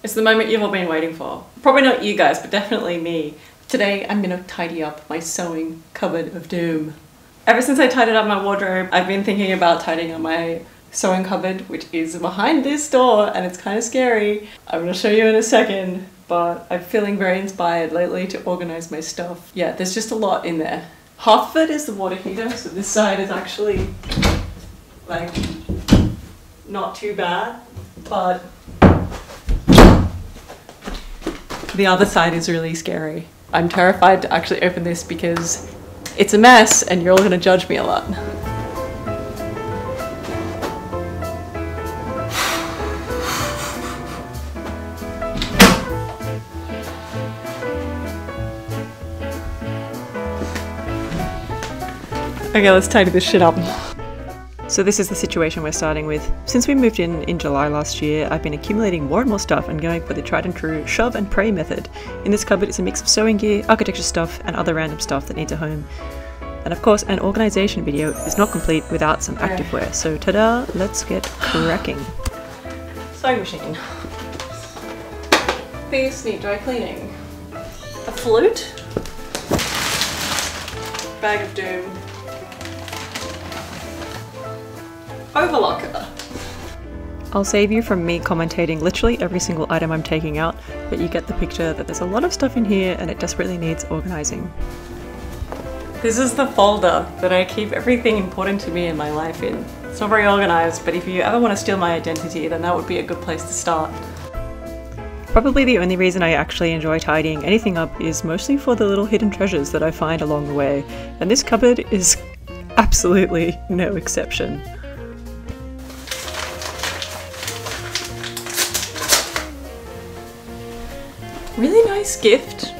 It's the moment you've all been waiting for. Probably not you guys, but definitely me. Today I'm gonna tidy up my sewing cupboard of doom. Ever since I tidied up my wardrobe, I've been thinking about tidying up my sewing cupboard, which is behind this door, and it's kind of scary. I'm gonna show you in a second, but I'm feeling very inspired lately to organize my stuff. Yeah, there's just a lot in there. Half of it is the water heater, so this side is actually like not too bad, but the other side is really scary. I'm terrified to actually open this because it's a mess and you're all gonna judge me a lot. Okay, let's tidy this shit up. So this is the situation we're starting with. Since we moved in in July last year, I've been accumulating more and more stuff and going for the tried and true shove and pray method. In this cupboard is a mix of sewing gear, architecture stuff, and other random stuff that needs a home. And of course, an organisation video is not complete without some activewear. So ta-da, let's get cracking. Sewing machine. These need dry cleaning. A flute. Bag of doom. Overlocker. I'll save you from me commentating literally every single item I'm taking out, but you get the picture that there's a lot of stuff in here and it desperately needs organising. This is the folder that I keep everything important to me in my life in. It's not very organised, but if you ever want to steal my identity, then that would be a good place to start. Probably the only reason I actually enjoy tidying anything up is mostly for the little hidden treasures that I find along the way, and this cupboard is absolutely no exception. Really nice gift.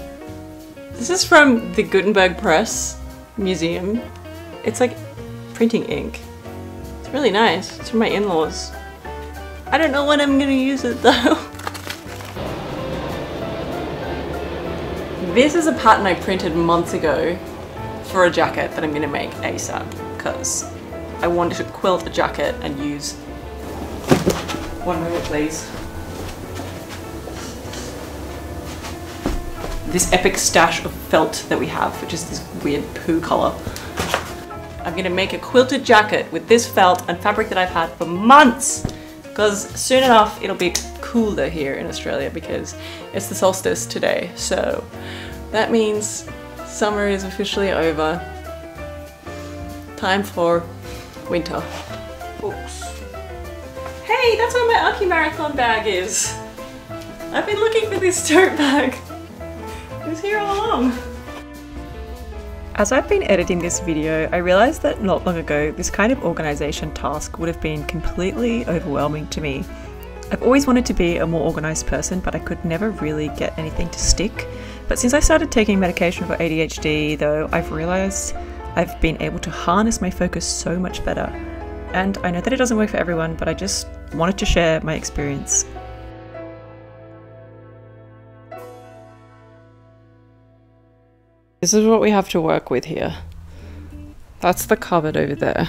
This is from the Gutenberg Press Museum. It's like printing ink. It's really nice. It's from my in-laws. I don't know when I'm gonna use it though. This is a pattern I printed months ago for a jacket that I'm gonna make ASAP because I wanted to quilt a jacket and use one moment please. This epic stash of felt that we have, which is this weird poo color. I'm gonna make a quilted jacket with this felt and fabric that I've had for months because soon enough it'll be cooler here in Australia because it's the solstice today. So that means summer is officially over. Time for winter. Oops. Hey, that's where my Aki Marathon bag is. I've been looking for this tote bag. Was here all along. As I've been editing this video, I realised that not long ago this kind of organisation task would have been completely overwhelming to me. I've always wanted to be a more organised person, but I could never really get anything to stick. But since I started taking medication for ADHD, though, I've realised I've been able to harness my focus so much better. And I know that it doesn't work for everyone, but I just wanted to share my experience. This is what we have to work with here. That's the cupboard over there.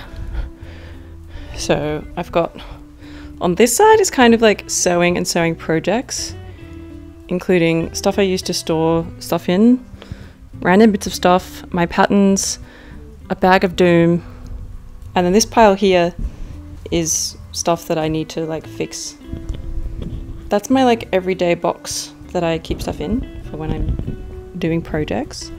So I've got, on this side is kind of like sewing and sewing projects, including stuff I used to store stuff in, random bits of stuff, my patterns, a bag of doom, and then this pile here is stuff that I need to like fix. That's my like everyday box that I keep stuff in for when I'm doing projects.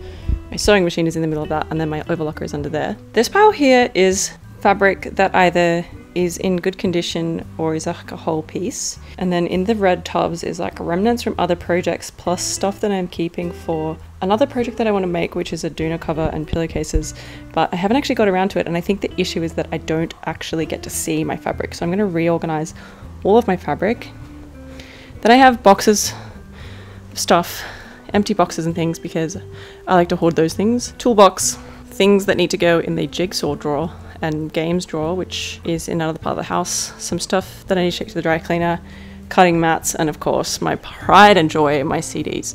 My sewing machine is in the middle of that, and then my overlocker is under there. This pile here is fabric that either is in good condition or is like a whole piece. And then in the red tubs is like remnants from other projects plus stuff that I'm keeping for another project that I want to make, which is a doona cover and pillowcases. But I haven't actually got around to it. And I think the issue is that I don't actually get to see my fabric. So I'm going to reorganize all of my fabric. Then I have boxes of stuff empty boxes and things because I like to hoard those things. Toolbox, things that need to go in the jigsaw drawer and games drawer, which is in another part of the house. Some stuff that I need to take to the dry cleaner, cutting mats, and of course my pride and joy, my CDs.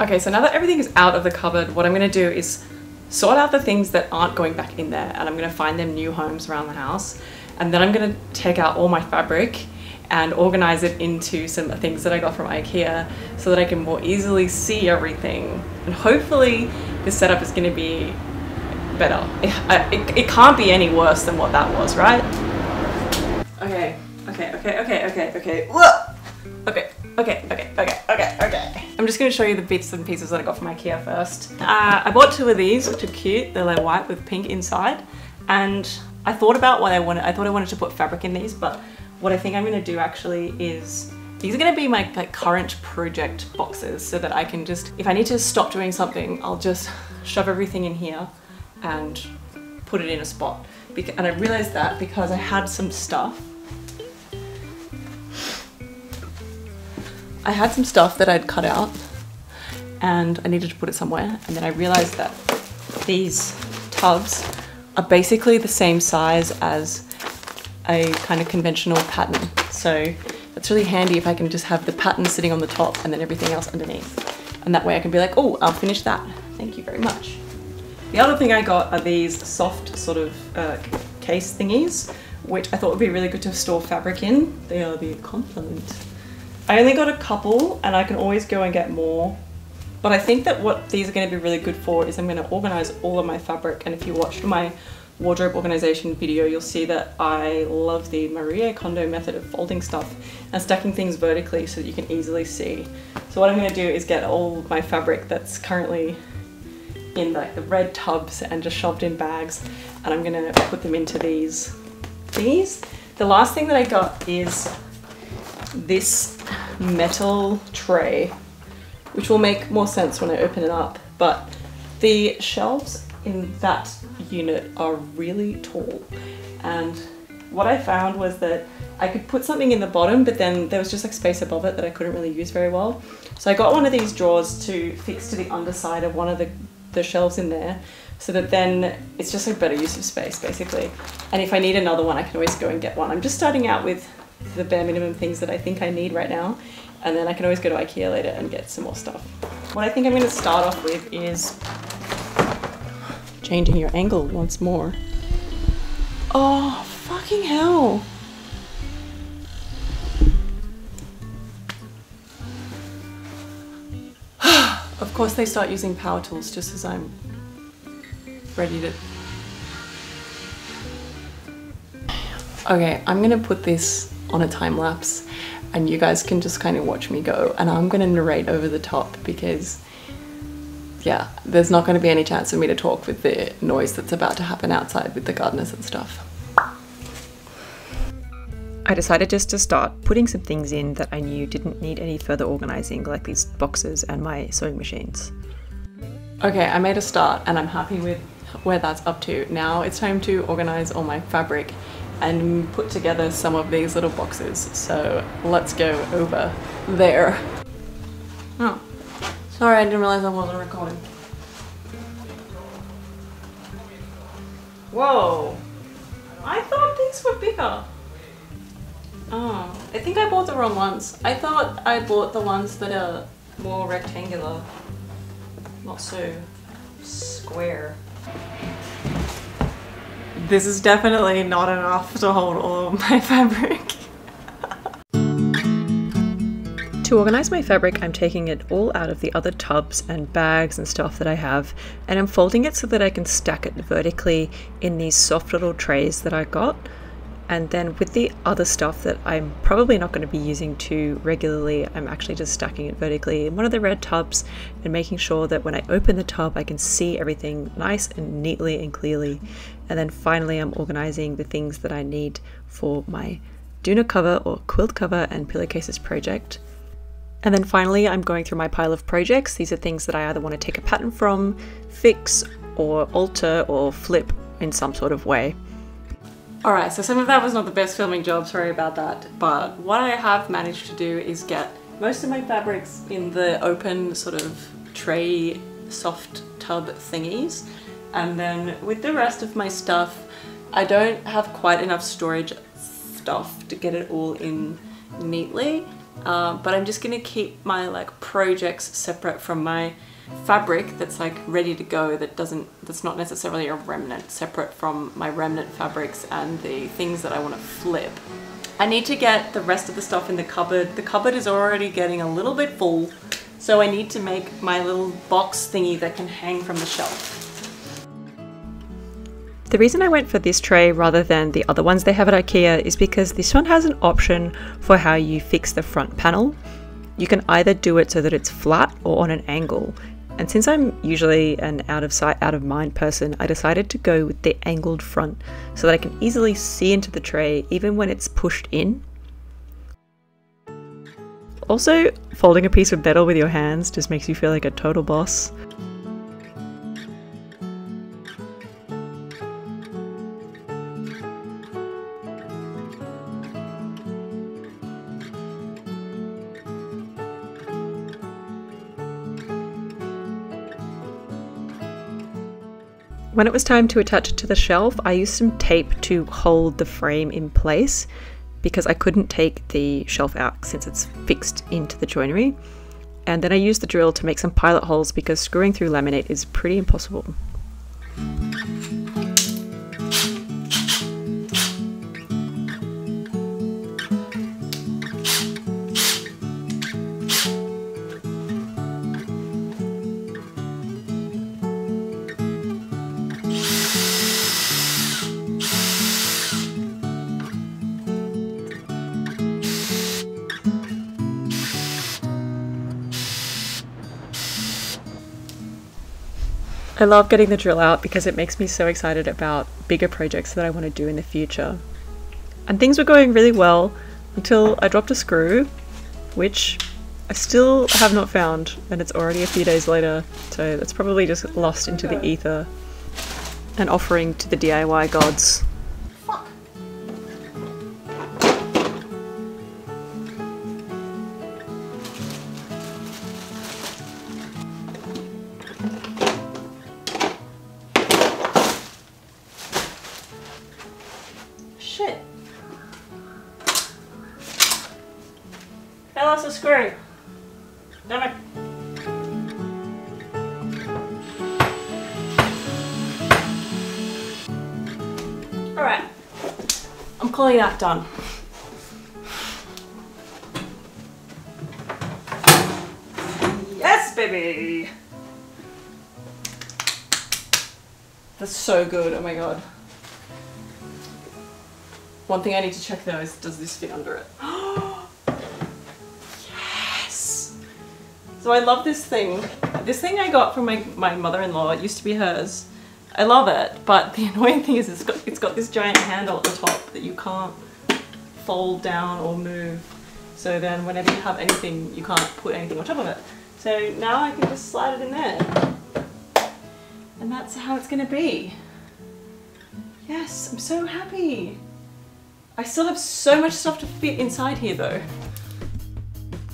Okay, so now that everything is out of the cupboard, what I'm gonna do is sort out the things that aren't going back in there and I'm gonna find them new homes around the house. And then I'm gonna take out all my fabric and organize it into some things that I got from IKEA so that I can more easily see everything. And hopefully this setup is going to be better. It, it, it can't be any worse than what that was, right? Okay, okay, okay, okay, okay, okay. Whoa! Okay, okay, okay, okay, okay, okay. I'm just gonna show you the bits and pieces that I got from IKEA first. Uh, I bought two of these, which are cute. They're like white with pink inside. And I thought about what I wanted. I thought I wanted to put fabric in these, but what I think I'm gonna do actually is these are gonna be my like, current project boxes so that I can just, if I need to stop doing something, I'll just shove everything in here and put it in a spot. and I realized that because I had some stuff I had some stuff that I'd cut out and I needed to put it somewhere and then I realized that these tubs are basically the same size as a kind of conventional pattern. So it's really handy if I can just have the pattern sitting on the top and then everything else underneath. And that way I can be like, oh, I'll finish that. Thank you very much. The other thing I got are these soft sort of uh, case thingies, which I thought would be really good to store fabric in. They are the Komplement I only got a couple and I can always go and get more. But I think that what these are going to be really good for is I'm going to organize all of my fabric. And if you watched my wardrobe organization video, you'll see that I love the Marie Kondo method of folding stuff and stacking things vertically so that you can easily see. So what I'm going to do is get all my fabric that's currently in like the red tubs and just shoved in bags and I'm going to put them into these these. The last thing that I got is this metal tray, which will make more sense when I open it up. But the shelves in that unit are really tall. And what I found was that I could put something in the bottom, but then there was just like space above it that I couldn't really use very well. So I got one of these drawers to fix to the underside of one of the, the shelves in there so that then it's just a better use of space basically. And if I need another one, I can always go and get one. I'm just starting out with the bare minimum things that I think I need right now. And then I can always go to Ikea later and get some more stuff. What I think I'm gonna start off with is changing your angle once more. Oh, fucking hell. of course they start using power tools just as I'm ready to Okay, I'm gonna put this on a time lapse and you guys can just kind of watch me go and I'm to narrate over the top because yeah, there's not going to be any chance for me to talk with the noise that's about to happen outside with the gardeners and stuff. I decided just to start putting some things in that I knew didn't need any further organising, like these boxes and my sewing machines. Okay, I made a start and I'm happy with where that's up to. Now it's time to organise all my fabric and put together some of these little boxes. So let's go over there. Oh, sorry, I didn't realize I wasn't recording. Whoa, I thought these were bigger. Oh, I think I bought the wrong ones. I thought I bought the ones that are more rectangular, not so square this is definitely not enough to hold all of my fabric. To organise my fabric, I'm taking it all out of the other tubs and bags and stuff that I have, and I'm folding it so that I can stack it vertically in these soft little trays that I got. And then with the other stuff that I'm probably not going to be using too regularly, I'm actually just stacking it vertically in one of the red tubs and making sure that when I open the tub, I can see everything nice and neatly and clearly. And then finally, I'm organizing the things that I need for my Doona cover or quilt cover and pillowcases project. And then finally, I'm going through my pile of projects. These are things that I either want to take a pattern from, fix, or alter or flip in some sort of way. Alright, so some of that was not the best filming job, sorry about that. But what I have managed to do is get most of my fabrics in the open sort of tray soft tub thingies and then with the rest of my stuff, I don't have quite enough storage stuff to get it all in neatly. Uh, but I'm just gonna keep my like projects separate from my fabric that's like ready to go that doesn't that's not necessarily a remnant separate from my remnant fabrics and the things that I want to flip I need to get the rest of the stuff in the cupboard. The cupboard is already getting a little bit full, so I need to make my little box thingy that can hang from the shelf. The reason I went for this tray rather than the other ones they have at IKEA is because this one has an option for how you fix the front panel. You can either do it so that it's flat or on an angle. And since I'm usually an out of sight, out of mind person, I decided to go with the angled front so that I can easily see into the tray even when it's pushed in. Also, folding a piece of metal with your hands just makes you feel like a total boss. When it was time to attach it to the shelf, I used some tape to hold the frame in place because I couldn't take the shelf out since it's fixed into the joinery. And then I used the drill to make some pilot holes because screwing through laminate is pretty impossible. I love getting the drill out because it makes me so excited about bigger projects that I want to do in the future. And things were going really well until I dropped a screw, which I still have not found, and it's already a few days later, so that's probably just lost into the ether. An offering to the DIY gods. I lost a screw. Damn it. Alright. I'm calling that done. Yes, baby! That's so good, oh my god. One thing I need to check though is does this fit under it? Oh, So I love this thing. This thing I got from my, my mother-in-law. It used to be hers. I love it, but the annoying thing is it's got, it's got this giant handle at the top that you can't fold down or move. So then whenever you have anything, you can't put anything on top of it. So now I can just slide it in there. And that's how it's gonna be. Yes, I'm so happy. I still have so much stuff to fit inside here though.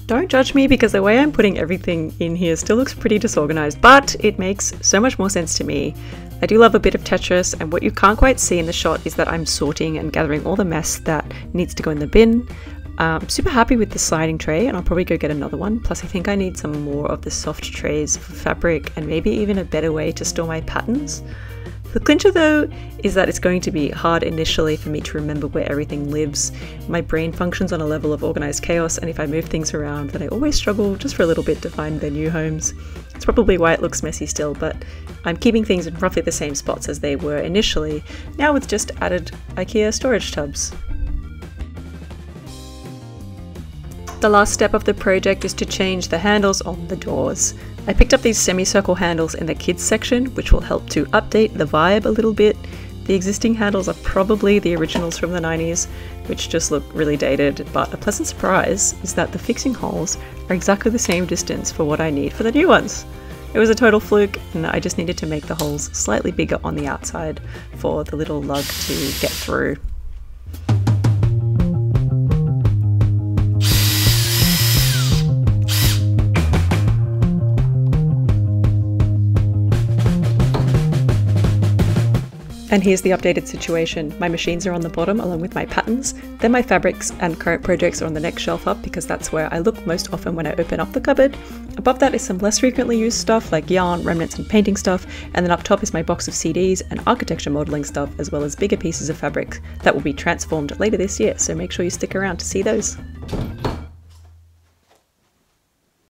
Don't judge me because the way I'm putting everything in here still looks pretty disorganized, but it makes so much more sense to me. I do love a bit of Tetris, and what you can't quite see in the shot is that I'm sorting and gathering all the mess that needs to go in the bin. Um, I'm super happy with the sliding tray, and I'll probably go get another one. Plus, I think I need some more of the soft trays for fabric and maybe even a better way to store my patterns. The clincher though is that it's going to be hard initially for me to remember where everything lives. My brain functions on a level of organized chaos, and if I move things around, then I always struggle just for a little bit to find their new homes. It's probably why it looks messy still, but I'm keeping things in roughly the same spots as they were initially, now with just added IKEA storage tubs. The last step of the project is to change the handles on the doors. I picked up these semicircle handles in the kids section, which will help to update the vibe a little bit. The existing handles are probably the originals from the 90s, which just look really dated, but a pleasant surprise is that the fixing holes are exactly the same distance for what I need for the new ones. It was a total fluke, and I just needed to make the holes slightly bigger on the outside for the little lug to get through. And here's the updated situation. My machines are on the bottom along with my patterns. Then my fabrics and current projects are on the next shelf up because that's where I look most often when I open up the cupboard. Above that is some less frequently used stuff like yarn, remnants, and painting stuff. And then up top is my box of CDs and architecture modelling stuff, as well as bigger pieces of fabric that will be transformed later this year. So make sure you stick around to see those.